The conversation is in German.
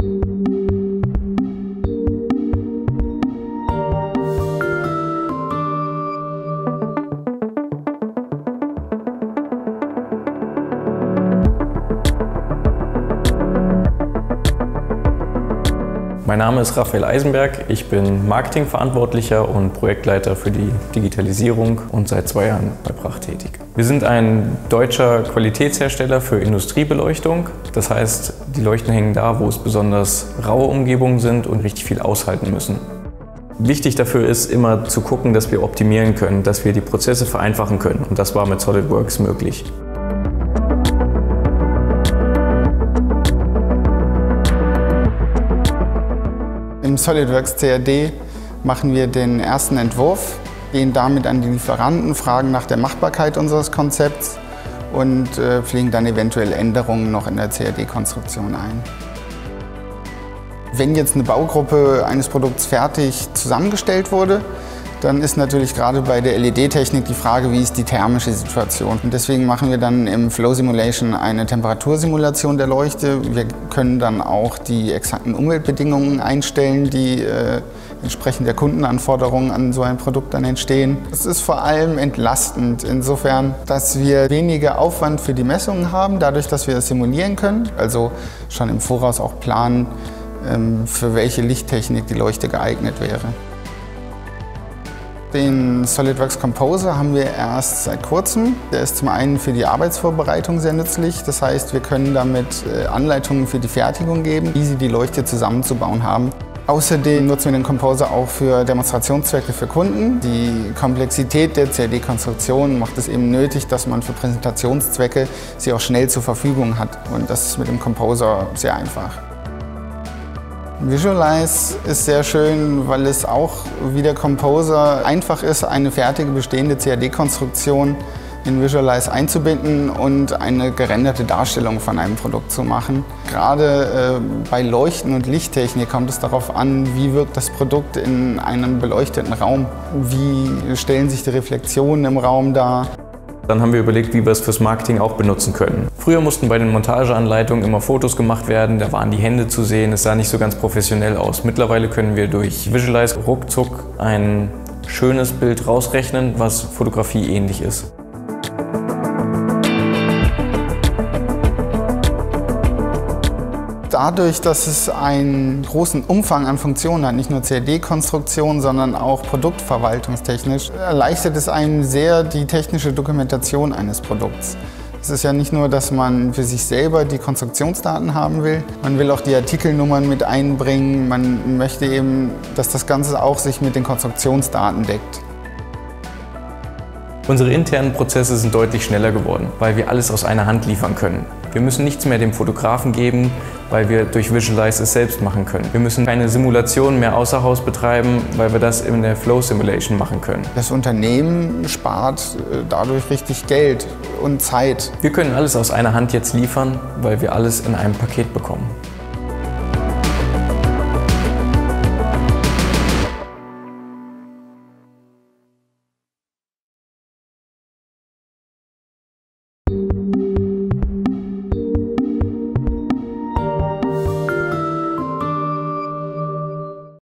thank you. Mein Name ist Raphael Eisenberg. Ich bin Marketingverantwortlicher und Projektleiter für die Digitalisierung und seit zwei Jahren bei Pracht tätig. Wir sind ein deutscher Qualitätshersteller für Industriebeleuchtung. Das heißt, die Leuchten hängen da, wo es besonders raue Umgebungen sind und richtig viel aushalten müssen. Wichtig dafür ist immer zu gucken, dass wir optimieren können, dass wir die Prozesse vereinfachen können. Und das war mit SolidWorks möglich. SolidWorks CAD machen wir den ersten Entwurf, gehen damit an die Lieferanten, fragen nach der Machbarkeit unseres Konzepts und äh, pflegen dann eventuell Änderungen noch in der CAD-Konstruktion ein. Wenn jetzt eine Baugruppe eines Produkts fertig zusammengestellt wurde, dann ist natürlich gerade bei der LED-Technik die Frage, wie ist die thermische Situation. Und deswegen machen wir dann im Flow Simulation eine Temperatursimulation der Leuchte. Wir können dann auch die exakten Umweltbedingungen einstellen, die äh, entsprechend der Kundenanforderungen an so ein Produkt dann entstehen. Es ist vor allem entlastend insofern, dass wir weniger Aufwand für die Messungen haben, dadurch, dass wir es simulieren können, also schon im Voraus auch planen, ähm, für welche Lichttechnik die Leuchte geeignet wäre. Den SolidWorks Composer haben wir erst seit kurzem. Der ist zum einen für die Arbeitsvorbereitung sehr nützlich. Das heißt, wir können damit äh, Anleitungen für die Fertigung geben, wie Sie die Leuchte zusammenzubauen haben. Außerdem nutzen wir den Composer auch für Demonstrationszwecke für Kunden. Die Komplexität der CAD-Konstruktion macht es eben nötig, dass man für Präsentationszwecke sie auch schnell zur Verfügung hat. Und das ist mit dem Composer sehr einfach. Visualize ist sehr schön, weil es auch wie der Composer einfach ist, eine fertige bestehende CAD-Konstruktion in Visualize einzubinden und eine gerenderte Darstellung von einem Produkt zu machen. Gerade äh, bei Leuchten und Lichttechnik kommt es darauf an, wie wirkt das Produkt in einem beleuchteten Raum, wie stellen sich die Reflexionen im Raum dar. Dann haben wir überlegt, wie wir es fürs Marketing auch benutzen können. Früher mussten bei den Montageanleitungen immer Fotos gemacht werden, da waren die Hände zu sehen, es sah nicht so ganz professionell aus. Mittlerweile können wir durch Visualize ruckzuck ein schönes Bild rausrechnen, was Fotografie ähnlich ist. dadurch, dass es einen großen Umfang an Funktionen hat, nicht nur CAD-Konstruktion, sondern auch produktverwaltungstechnisch, erleichtert es einem sehr die technische Dokumentation eines Produkts. Es ist ja nicht nur, dass man für sich selber die Konstruktionsdaten haben will, man will auch die Artikelnummern mit einbringen, man möchte eben, dass das Ganze auch sich mit den Konstruktionsdaten deckt. Unsere internen Prozesse sind deutlich schneller geworden, weil wir alles aus einer Hand liefern können. Wir müssen nichts mehr dem Fotografen geben, weil wir durch Visualize es selbst machen können. Wir müssen keine Simulation mehr außer Haus betreiben, weil wir das in der Flow Simulation machen können. Das Unternehmen spart äh, dadurch richtig Geld und Zeit. Wir können alles aus einer Hand jetzt liefern, weil wir alles in einem Paket bekommen.